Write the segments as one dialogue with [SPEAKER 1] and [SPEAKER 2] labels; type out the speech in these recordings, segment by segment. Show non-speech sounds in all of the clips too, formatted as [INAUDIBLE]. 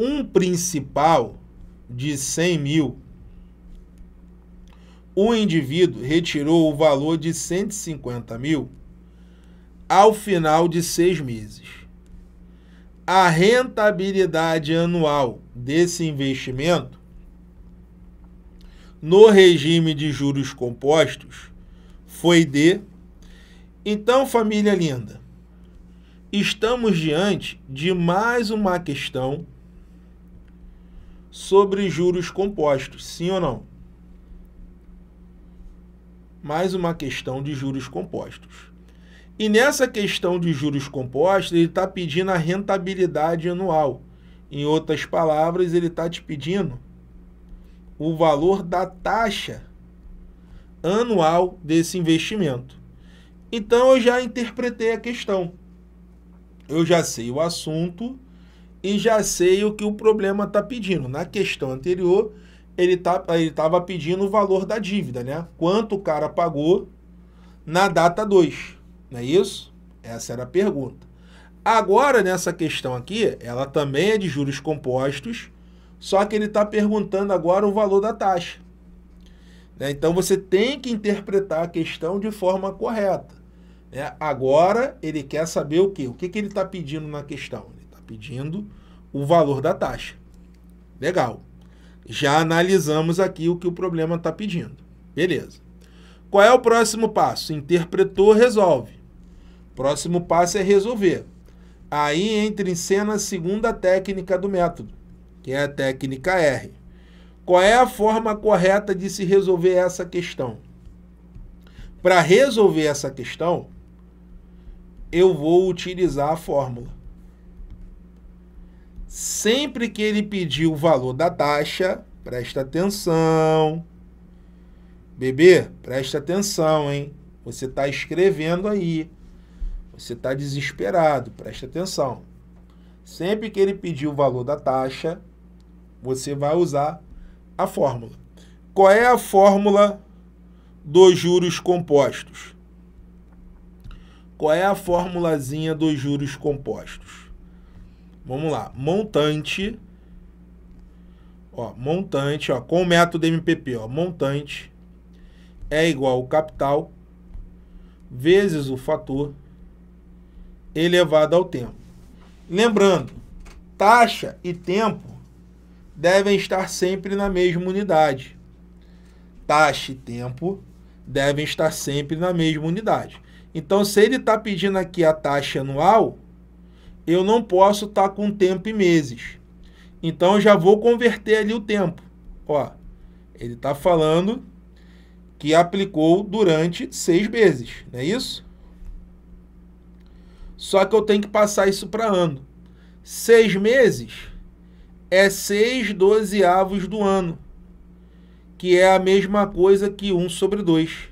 [SPEAKER 1] um principal de 100 mil, o indivíduo retirou o valor de 150 mil ao final de seis meses. A rentabilidade anual desse investimento no regime de juros compostos foi de. Então, família linda, estamos diante de mais uma questão sobre juros compostos, sim ou não? Mais uma questão de juros compostos. E nessa questão de juros compostos, ele está pedindo a rentabilidade anual. Em outras palavras, ele está te pedindo o valor da taxa anual desse investimento. Então eu já interpretei a questão. Eu já sei o assunto e já sei o que o problema está pedindo. Na questão anterior, ele tá, estava pedindo o valor da dívida, né? Quanto o cara pagou na data 2. Não é isso? Essa era a pergunta. Agora, nessa questão aqui, ela também é de juros compostos, só que ele está perguntando agora o valor da taxa. Né? Então, você tem que interpretar a questão de forma correta. Né? Agora, ele quer saber o quê? O que, que ele está pedindo na questão? Pedindo o valor da taxa. Legal. Já analisamos aqui o que o problema está pedindo. Beleza. Qual é o próximo passo? Interpretou, resolve. Próximo passo é resolver. Aí entra em cena a segunda técnica do método, que é a técnica R. Qual é a forma correta de se resolver essa questão? Para resolver essa questão, eu vou utilizar a fórmula. Sempre que ele pedir o valor da taxa, presta atenção. Bebê, presta atenção, hein? Você está escrevendo aí. Você está desesperado, presta atenção. Sempre que ele pedir o valor da taxa, você vai usar a fórmula. Qual é a fórmula dos juros compostos? Qual é a formulazinha dos juros compostos? Vamos lá. Montante. Ó, montante, ó, com o método MPP, ó, montante é igual ao capital vezes o fator elevado ao tempo. Lembrando, taxa e tempo devem estar sempre na mesma unidade. Taxa e tempo devem estar sempre na mesma unidade. Então, se ele está pedindo aqui a taxa anual, eu não posso estar tá com tempo e meses. Então, eu já vou converter ali o tempo. Ó, ele está falando que aplicou durante seis meses, não é isso? Só que eu tenho que passar isso para ano. Seis meses é seis dozeavos do ano, que é a mesma coisa que um sobre dois.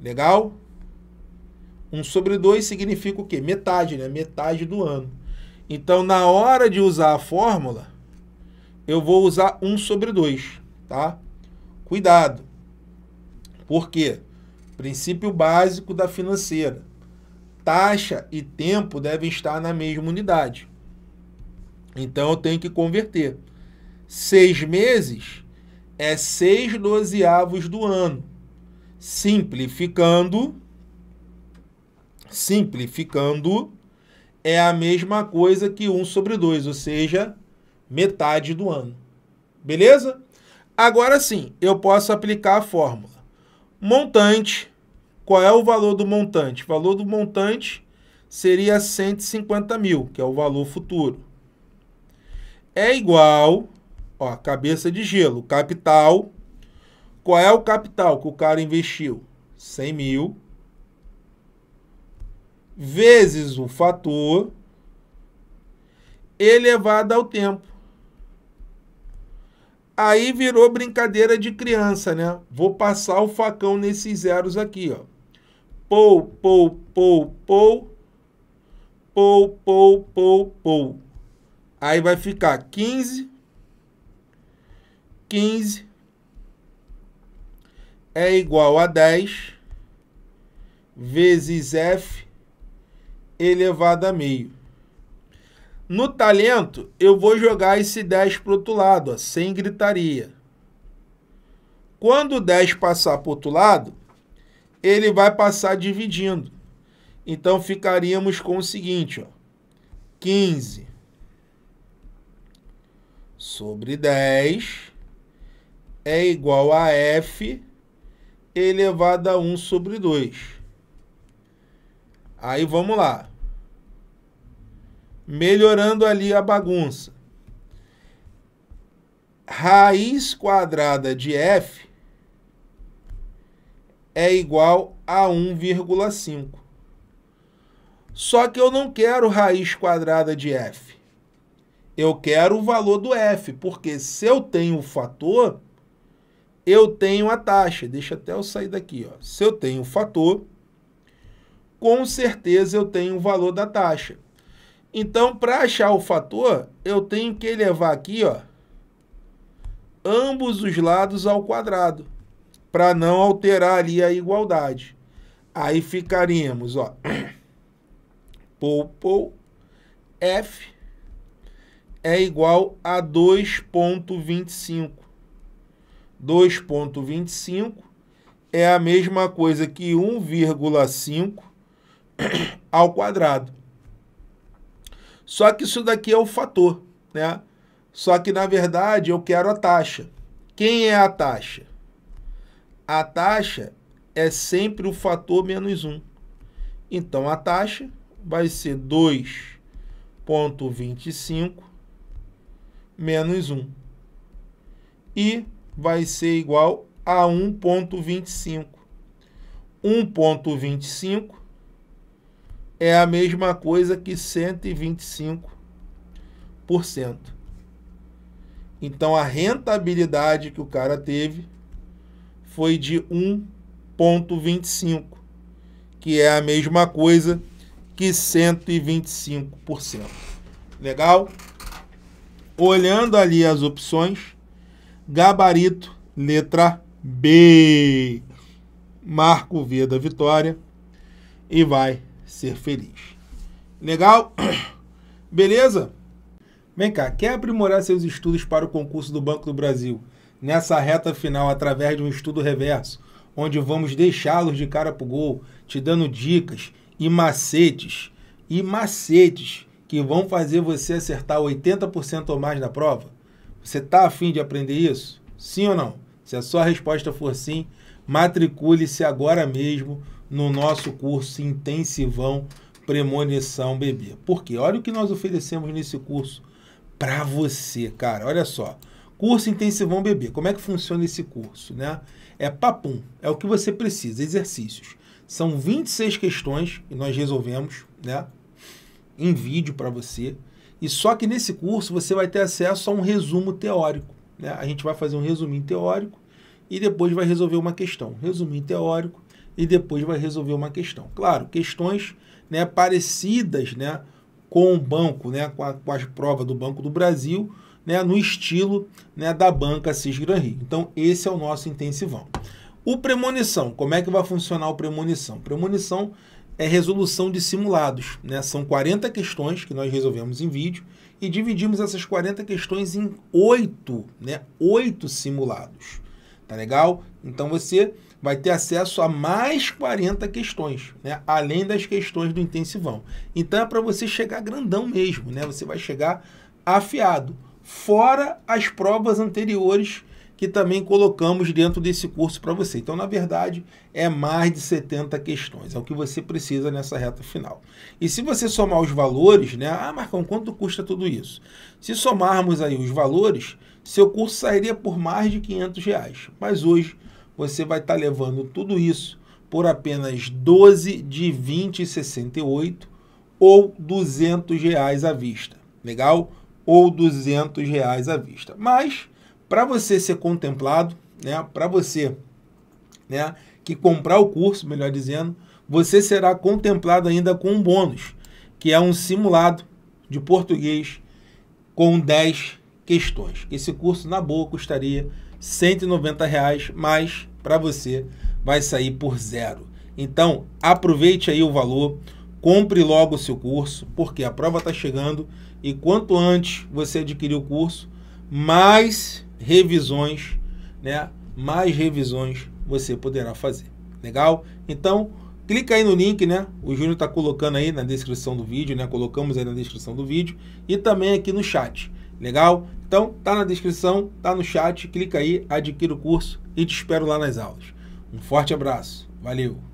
[SPEAKER 1] Legal? Um sobre dois significa o quê? Metade, né? Metade do ano. Então, na hora de usar a fórmula, eu vou usar um sobre dois, tá? Cuidado. Por quê? Princípio básico da financeira taxa e tempo devem estar na mesma unidade. Então eu tenho que converter. Seis meses é seis dozeavos do ano. Simplificando, simplificando, é a mesma coisa que um sobre dois, ou seja, metade do ano. Beleza? Agora sim, eu posso aplicar a fórmula. Montante qual é o valor do montante? O valor do montante seria 150 mil, que é o valor futuro. É igual, ó, cabeça de gelo, capital. Qual é o capital que o cara investiu? 100 mil. Vezes o fator elevado ao tempo. Aí virou brincadeira de criança, né? Vou passar o facão nesses zeros aqui, ó pou, pou, pou, pou, pou, pou, pou, pou. Aí vai ficar 15, 15 é igual a 10 vezes f elevado a meio. No talento, eu vou jogar esse 10 para o outro lado, ó, sem gritaria. Quando o 10 passar para o outro lado, ele vai passar dividindo. Então, ficaríamos com o seguinte, ó, 15 sobre 10 é igual a f elevado a 1 sobre 2. Aí vamos lá. Melhorando ali a bagunça. Raiz quadrada de f é igual a 1,5. Só que eu não quero raiz quadrada de f. Eu quero o valor do f, porque se eu tenho o fator, eu tenho a taxa. Deixa até eu sair daqui. Ó. Se eu tenho o fator, com certeza eu tenho o valor da taxa. Então, para achar o fator, eu tenho que elevar aqui ó, ambos os lados ao quadrado, para não alterar ali a igualdade. Aí ficaríamos, ó, [CLEARS THROAT] pou, pou, f é igual a 2,25. 2,25 é a mesma coisa que 1,5 [CLEARS THROAT] ao quadrado. Só que isso daqui é o fator, né? Só que, na verdade, eu quero a taxa. Quem é a taxa? A taxa é sempre o fator menos 1. Então, a taxa vai ser 2,25 menos 1. E vai ser igual a 1,25. 1,25 é a mesma coisa que 125%. Então, a rentabilidade que o cara teve foi de 1,25, que é a mesma coisa que 125%. Legal? Olhando ali as opções, gabarito, letra B. Marca o V da vitória e vai ser feliz. Legal? [COUGHS] Beleza? Vem cá, quer aprimorar seus estudos para o concurso do Banco do Brasil nessa reta final através de um estudo reverso, onde vamos deixá-los de cara pro gol, te dando dicas e macetes e macetes que vão fazer você acertar 80% ou mais na prova? Você está afim de aprender isso? Sim ou não? Se a sua resposta for sim, matricule-se agora mesmo no nosso curso intensivão Premonição Bebê. Por quê? Olha o que nós oferecemos nesse curso para você, cara. Olha só. Curso Intensivão Bebê. Como é que funciona esse curso, né? É papum, é o que você precisa, exercícios. São 26 questões que nós resolvemos, né? em vídeo para você. E só que nesse curso você vai ter acesso a um resumo teórico. Né? A gente vai fazer um resuminho teórico e depois vai resolver uma questão. Resuminho teórico e depois vai resolver uma questão. Claro, questões né, parecidas né, com o banco, né, com, a, com as provas do Banco do Brasil, né, no estilo né, da banca Cis Gran Rio. Então, esse é o nosso intensivão. O premonição, como é que vai funcionar o premonição? Premonição é resolução de simulados. Né? São 40 questões que nós resolvemos em vídeo e dividimos essas 40 questões em oito, né? oito simulados. Tá legal? Então você vai ter acesso a mais 40 questões, né? além das questões do intensivão. Então é para você chegar grandão mesmo, né? você vai chegar afiado. Fora as provas anteriores que também colocamos dentro desse curso para você. Então, na verdade, é mais de 70 questões, é o que você precisa nessa reta final. E se você somar os valores, né? Ah, Marcão, quanto custa tudo isso? Se somarmos aí os valores, seu curso sairia por mais de 500 reais. Mas hoje você vai estar tá levando tudo isso por apenas 12 de 20,68 ou 200 reais à vista. Legal? Ou 200 reais à vista. Mas para você ser contemplado, né, para você né, que comprar o curso, melhor dizendo, você será contemplado ainda com um bônus, que é um simulado de português com 10 questões. Esse curso, na boa, custaria 190, reais, mas para você vai sair por zero. Então, aproveite aí o valor, compre logo o seu curso, porque a prova está chegando e quanto antes você adquirir o curso, mais revisões, né? Mais revisões você poderá fazer. Legal? Então, clica aí no link, né? O Júnior está colocando aí na descrição do vídeo, né? Colocamos aí na descrição do vídeo e também aqui no chat. Legal? Então, tá na descrição, tá no chat, clica aí, adquira o curso e te espero lá nas aulas. Um forte abraço. Valeu!